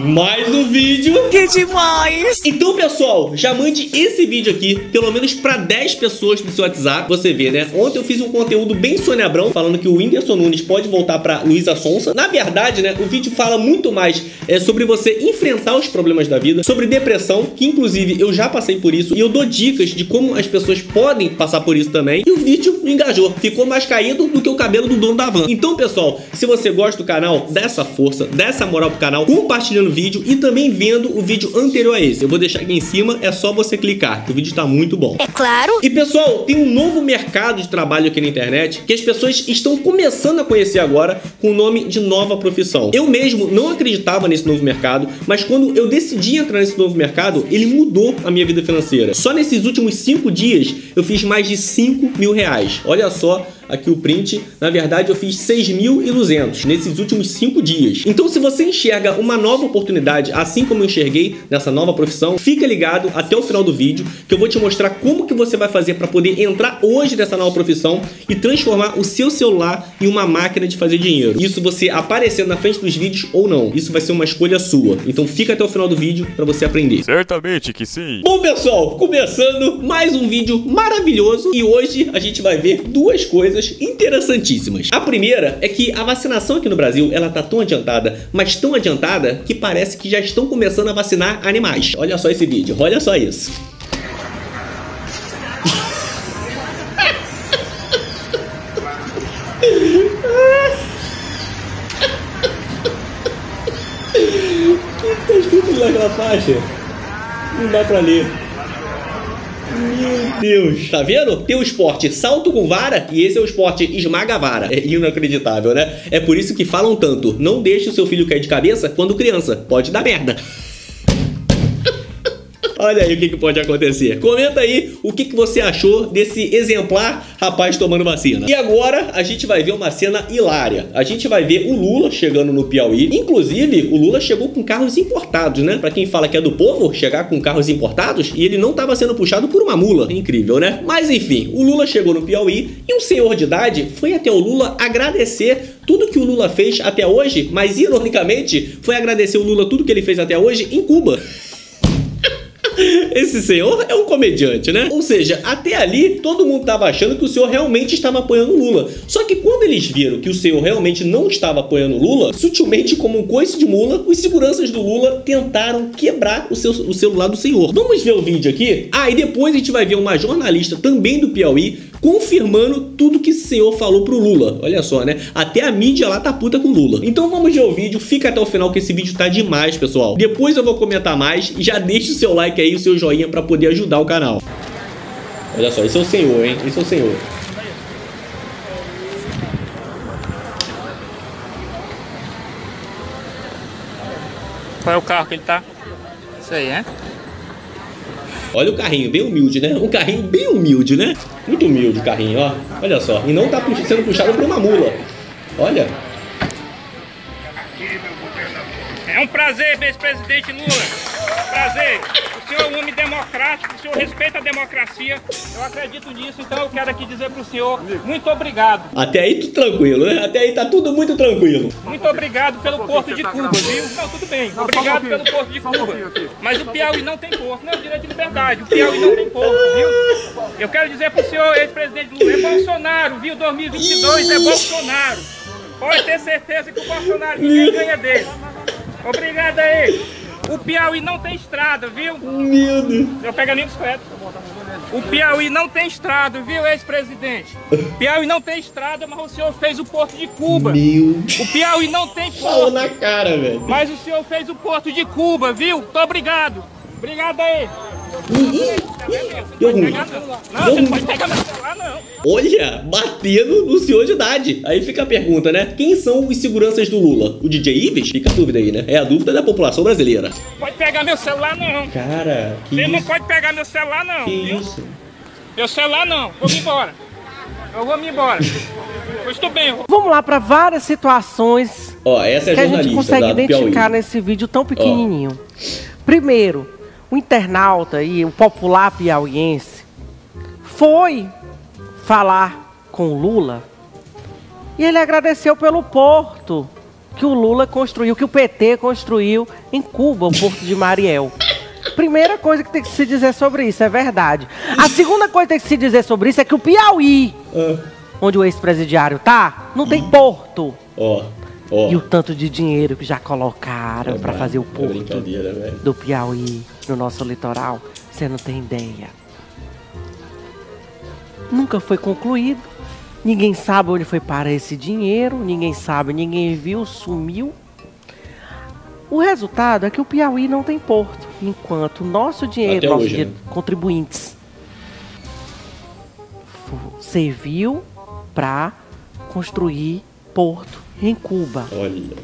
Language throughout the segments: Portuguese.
Mais um vídeo. Que demais! Então, pessoal, já mande esse vídeo aqui, pelo menos pra 10 pessoas do seu WhatsApp. Você vê, né? Ontem eu fiz um conteúdo bem Sônia Abrão, falando que o Whindersson Nunes pode voltar pra Luísa Sonsa. Na verdade, né, o vídeo fala muito mais é, sobre você enfrentar os problemas da vida, sobre depressão, que inclusive eu já passei por isso, e eu dou dicas de como as pessoas podem passar por isso também. E o vídeo engajou, ficou mais caído do que o cabelo do dono da van. Então, pessoal, se você gosta do canal, dá essa força, dá essa moral pro canal, compartilhando o vídeo e também vendo o vídeo anterior a esse. Eu vou deixar aqui em cima, é só você clicar, que o vídeo tá muito bom. É claro. E pessoal, tem um novo mercado de trabalho aqui na internet que as pessoas estão começando a conhecer agora com o nome de nova profissão. Eu mesmo não acreditava nesse novo mercado, mas quando eu decidi entrar nesse novo mercado, ele mudou a minha vida financeira. Só nesses últimos cinco dias eu fiz mais de 5 mil reais. Olha só aqui o print. Na verdade, eu fiz 6.200 nesses últimos 5 dias. Então, se você enxerga uma nova oportunidade, assim como eu enxerguei nessa nova profissão, fica ligado até o final do vídeo, que eu vou te mostrar como que você vai fazer para poder entrar hoje nessa nova profissão e transformar o seu celular em uma máquina de fazer dinheiro. Isso você aparecendo na frente dos vídeos ou não. Isso vai ser uma escolha sua. Então, fica até o final do vídeo para você aprender. Certamente que sim. Bom, pessoal, começando mais um vídeo maravilhoso e hoje a gente vai ver duas coisas interessantíssimas. A primeira é que a vacinação aqui no Brasil, ela tá tão adiantada, mas tão adiantada que parece que já estão começando a vacinar animais. Olha só esse vídeo, olha só isso. O que tá escrito naquela faixa? Não dá pra ler. Meu Deus. Tá vendo? Tem o esporte salto com vara e esse é o esporte esmaga vara. É inacreditável, né? É por isso que falam tanto. Não deixe o seu filho cair de cabeça quando criança. Pode dar merda. Olha aí o que, que, pode acontecer. Comenta aí o que, que você achou desse exemplar rapaz tomando vacina. E agora a gente vai ver uma cena hilária. A gente vai ver o Lula chegando no Piauí. Inclusive, o Lula chegou com carros importados, né? Pra quem fala que é do povo, chegar com carros importados e ele não tava sendo puxado por uma mula. Incrível, né? Mas enfim, o Lula chegou no Piauí e um senhor de idade foi até o Lula agradecer tudo que o Lula fez até hoje, mas ironicamente foi agradecer o Lula tudo que ele fez até hoje em Cuba. Esse senhor é um comediante, né? Ou seja, até ali todo mundo estava achando que o senhor realmente estava apoiando Lula. Só que quando eles viram que o senhor realmente não estava apoiando Lula, sutilmente, como um coice de mula, os seguranças do Lula tentaram quebrar o, seu, o celular do senhor. Vamos ver o vídeo aqui? Ah, e depois a gente vai ver uma jornalista também do Piauí confirmando tudo que esse senhor falou pro Lula. Olha só, né? Até a mídia lá tá puta com Lula. Então vamos ver o vídeo, fica até o final que esse vídeo tá demais, pessoal. Depois eu vou comentar mais já deixa o seu like aí, o seu joinha pra poder ajudar o canal. Olha só, esse é o senhor, hein? Esse é o senhor. Qual é o carro que ele tá? Isso aí, é? Olha o carrinho, bem humilde, né? Um carrinho bem humilde, né? Muito humilde o carrinho, ó. Olha só. E não tá sendo puxado por uma mula. Olha. É um prazer, ex-presidente Lula. Prazer. O senhor é um homem democrático, o senhor respeita a democracia. Eu acredito nisso, então eu quero aqui dizer pro senhor muito obrigado. Até aí tudo tranquilo, né? Até aí tá tudo muito tranquilo. Muito obrigado pelo porto de Cuba, viu? Não, tudo bem. Obrigado pelo porto de Cuba. Mas o Piauí não tem porto. Não, direito de liberdade. O Piauí não tem porto, viu? Eu quero dizer pro senhor, ex-presidente Lula, é Bolsonaro, viu? 2022 é Bolsonaro. Pode ter certeza que o Bolsonaro ninguém ganha dele. Obrigado aí. O Piauí não tem estrada, viu? Meu Deus. Eu pego a minha bicicleta. O Piauí não tem estrada, viu, ex-presidente? Piauí não tem estrada, mas o senhor fez o porto de Cuba. Meu O Piauí não tem Falou porto, na cara, velho. mas o senhor fez o porto de Cuba, viu? Muito obrigado. Obrigado aí. Deu ruim. Não, você não pode pegar meu celular, não. Olha, batendo no senhor de idade. Aí fica a pergunta, né? Quem são os seguranças do Lula? O DJ Ives? Fica a dúvida aí, né? É a dúvida da população brasileira. Pode pegar meu celular, não. Cara, que Você não isso? pode pegar meu celular, não. Que viu? isso? Meu celular, não. Vou me embora. Eu vou me embora. Pois estou bem, eu vou. Vamos lá para várias situações Ó, essa é a que a gente consegue identificar Piauí. nesse vídeo tão pequenininho. Primeiro, o internauta e o popular piauiense foi falar com o Lula e ele agradeceu pelo porto que o Lula construiu, que o PT construiu em Cuba, o Porto de Mariel. Primeira coisa que tem que se dizer sobre isso, é verdade. A segunda coisa que tem que se dizer sobre isso é que o Piauí, Ah, onde o ex-presidiário tá, não tem porto. Ó, ó. E o tanto de dinheiro que já colocaram É pra brabo, fazer o é porto velho. do Piauí no nosso litoral, você não tem ideia. Nunca foi concluído. Ninguém sabe onde foi para esse dinheiro, ninguém sabe, ninguém viu, sumiu. O resultado é que o Piauí não tem porto, enquanto o nosso dinheiro, Até nosso hoje, dinheiro né? contribuintes, serviu para construir porto em Cuba Olha.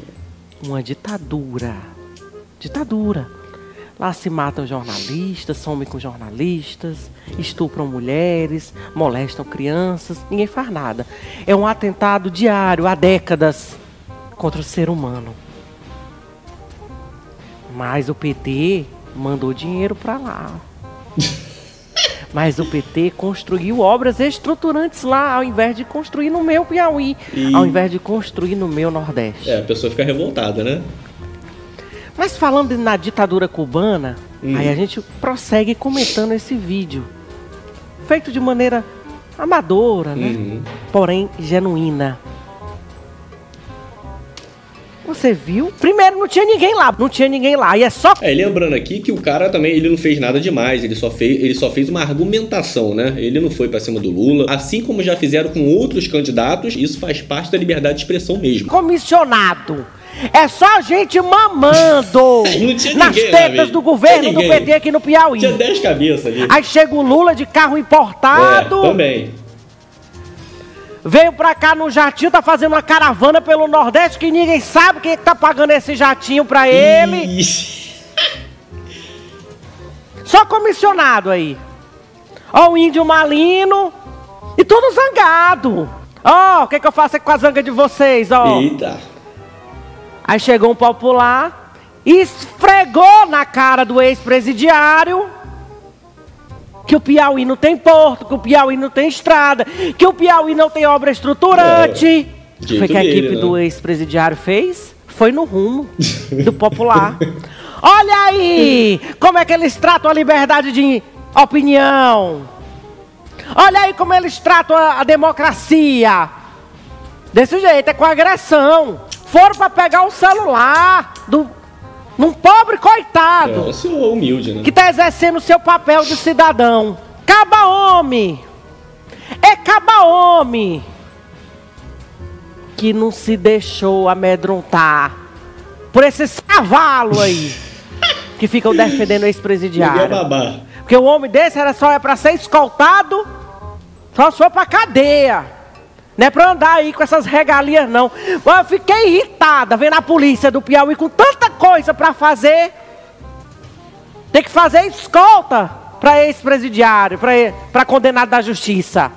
uma ditadura. Ditadura. Lá se matam jornalistas, somem com jornalistas, estupram mulheres, molestam crianças, ninguém faz nada. É um atentado diário há décadas contra o ser humano. Mas o PT mandou dinheiro para lá. Mas o PT construiu obras estruturantes lá, ao invés de construir no meu Piauí, E- ao invés de construir no meu Nordeste. É, a pessoa fica revoltada, né? Mas falando na ditadura cubana, Hum. aí a gente prossegue comentando esse vídeo. Feito de maneira amadora, né? Uhum. Porém genuína. Você viu? Primeiro não tinha ninguém lá, não tinha ninguém lá. E é só É, lembrando aqui que o cara também ele não fez nada demais, ele só fez, ele só fez uma argumentação, né? Ele não foi pra cima do Lula, assim como já fizeram com outros candidatos, isso faz parte da liberdade de expressão mesmo. comissionado. É só gente mamando nas ninguém tetas velho. do governo do. PT aqui no Piauí. Tinha 10 cabeças ali. Aí chega o Lula de carro é, importado. também. Veio pra cá no jatinho, tá fazendo uma caravana pelo Nordeste que ninguém sabe quem é que tá pagando esse jatinho pra ele. Só comissionado aí. Ó o índio malino e tudo zangado. Ó, o que, que eu faço com a zanga de vocês, ó? Eita. Aí chegou um popular, esfregou na cara do ex-presidiário que o Piauí não tem porto, que o Piauí não tem estrada, que o Piauí não tem obra estruturante. É, Foi que a equipe né? do ex-presidiário fez? Foi no rumo do popular. Olha aí como é que eles tratam a liberdade de opinião. Olha aí como eles tratam a, a democracia. Desse jeito, é com agressão. Foram pra pegar o celular do num pobre É, coitado um senhor humilde, né? que tá exercendo o seu papel de cidadão. Caba homem. É caba homem que não se deixou amedrontar por esses cavalos aí que ficam defendendo o é ex-presidiário. babá. Porque o homem desse era só é para ser escoltado, só se for pra cadeia. Não é pra andar aí com essas regalias, não. Mas Eu fiquei irritada vendo a polícia do Piauí com tanta coisa pra fazer. Tem que fazer escolta pra ex-presidiário, pra condenado da justiça.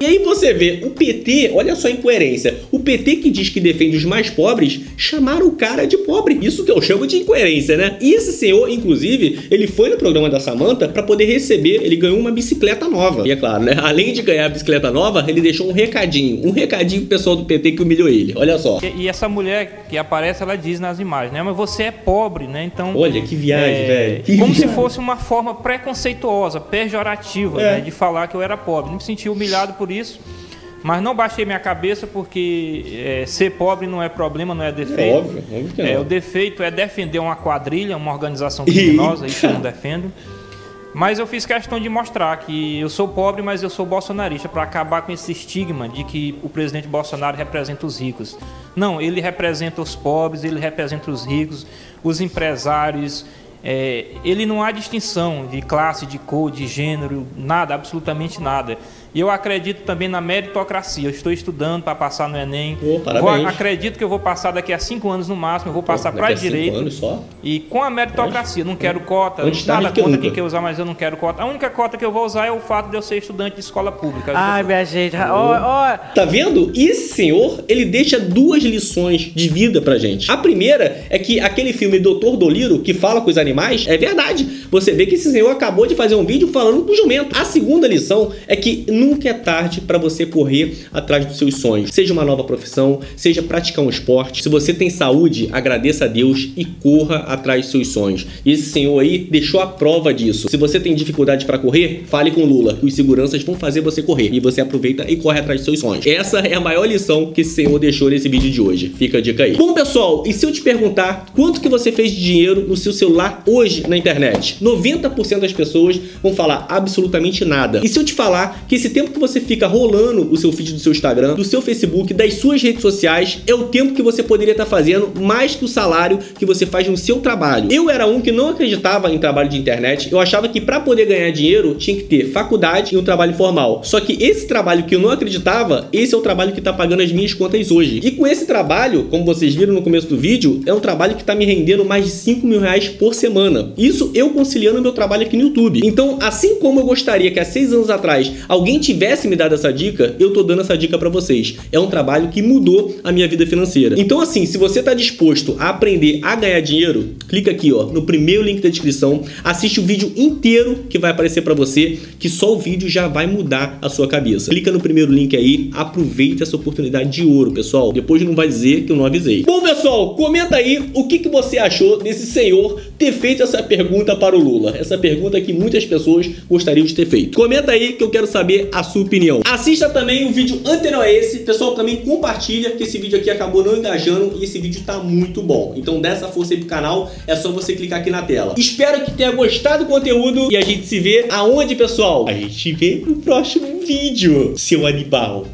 E aí você vê, o PT, olha só a incoerência. O PT que diz que defende os mais pobres, chamaram o cara de pobre. Isso que eu chamo de incoerência, né? E esse senhor, inclusive, ele foi no programa da Samanta pra poder receber, ele ganhou uma bicicleta nova. E é claro, né? Além de ganhar a bicicleta nova, ele deixou um recadinho. Um recadinho pro pessoal do PT que humilhou ele. Olha só. E, e essa mulher que aparece, ela diz nas imagens, né? Mas você é pobre, né? Então. Olha, que viagem, é, velho. Que Como se viagem. fosse uma forma preconceituosa, pejorativa, É. né? De falar que eu era pobre. Não me senti humilhado por isso. Mas não baixei minha cabeça porque é, ser pobre não é problema, não é É defeito. óbvio, óbvio que É, não. o defeito é defender uma quadrilha, uma organização criminosa, isso eu não defendo. Mas eu fiz questão de mostrar que eu sou pobre, mas eu sou bolsonarista, para acabar com esse estigma de que o presidente Bolsonaro representa os ricos. Não, ele representa os pobres, ele representa os ricos, os empresários. é, ele não há distinção de classe, de cor, de gênero, nada, absolutamente nada. E eu acredito também na meritocracia. Eu estou estudando para passar no Enem. Ô, Vou- parabéns. acredito que eu vou passar daqui a cinco anos no máximo. Eu vou passar para a cinco direito. anos só? E com a meritocracia, não quero cota, Antes tarde nada que contra quem quer usar, mas eu não quero cota. A única cota que eu vou usar é o fato de eu ser estudante de escola pública. Ai, minha gente, ó, ó, Tá vendo? Esse senhor, ele deixa duas lições de vida pra gente. A primeira é que aquele filme Doutor Doliro, que fala com os animais, é verdade. você vê que esse senhor acabou de fazer um vídeo falando pro jumento. A segunda lição é que nunca é tarde para você correr atrás dos seus sonhos. Seja uma nova profissão, seja praticar um esporte. Se você tem saúde, agradeça a Deus e corra atrás dos seus sonhos. E esse senhor aí deixou a prova disso. Se você tem dificuldade para correr, fale com Lula, que os seguranças vão fazer você correr. E você aproveita e corre atrás dos seus sonhos. Essa é a maior lição que esse senhor deixou nesse vídeo de hoje. Fica a dica aí. Bom, pessoal, e se eu te perguntar quanto que você fez de dinheiro no seu celular hoje na internet? 90% das pessoas vão falar absolutamente nada. E se eu te falar que esse tempo que você fica rolando o seu feed do seu Instagram, do seu Facebook, das suas redes sociais, é o tempo que você poderia estar fazendo mais que o salário que você faz no seu trabalho. Eu era um que não acreditava em trabalho de internet. Eu achava que para poder ganhar dinheiro tinha que ter faculdade e um trabalho formal. Só que esse trabalho que eu não acreditava, esse é o trabalho que está pagando as minhas contas hoje. E com esse trabalho, como vocês viram no começo do vídeo, é um trabalho que está me rendendo mais de 5 mil reais por semana. Isso eu conciliando meu trabalho aqui no YouTube. Então, assim como eu gostaria que há seis anos atrás alguém tivesse me dado essa dica, eu tô dando essa dica para vocês. É um trabalho que mudou a minha vida financeira. Então, assim, se você está disposto a aprender a ganhar dinheiro, clica aqui, ó, no primeiro link da descrição, assiste o vídeo inteiro que vai aparecer para você, que só o vídeo já vai mudar a sua cabeça. Clica no primeiro link aí, aproveita essa oportunidade de ouro, pessoal. Depois não vai dizer que eu não avisei. Bom, pessoal, comenta aí o que, que você achou desse senhor ter feito essa pergunta para o Lula. Essa pergunta que muitas pessoas gostariam de ter feito. Comenta aí que eu quero saber a sua opinião. Assista também o vídeo anterior a esse. Pessoal, também compartilha que esse vídeo aqui acabou não engajando e esse vídeo tá muito bom. Então dá essa força aí pro canal, é só você clicar aqui na tela. Espero que tenha gostado do conteúdo e a gente se vê aonde, pessoal? A gente se vê no próximo vídeo, seu animal.